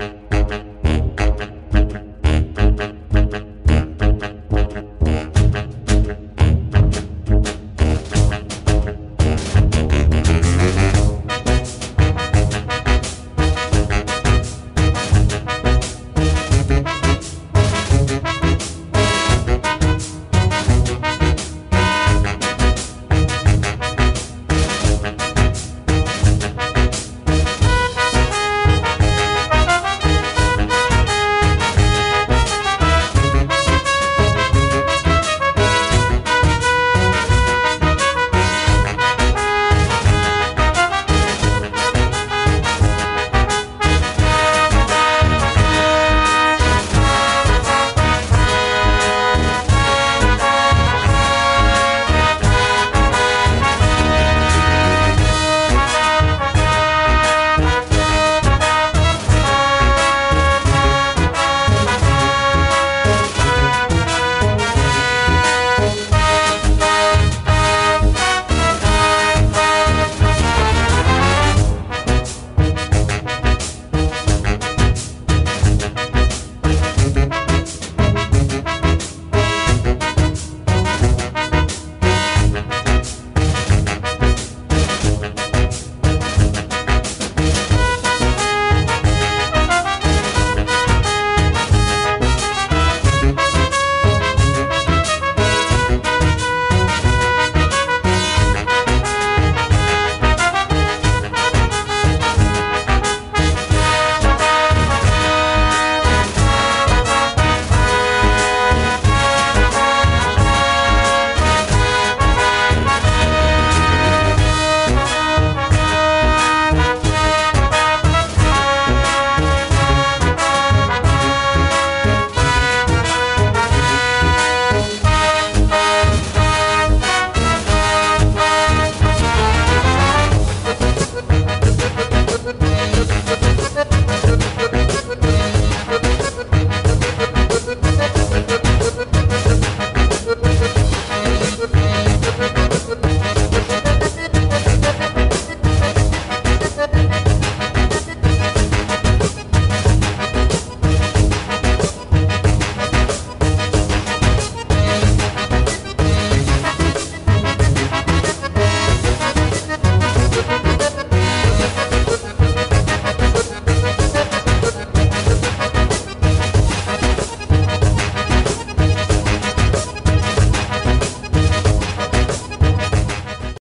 Música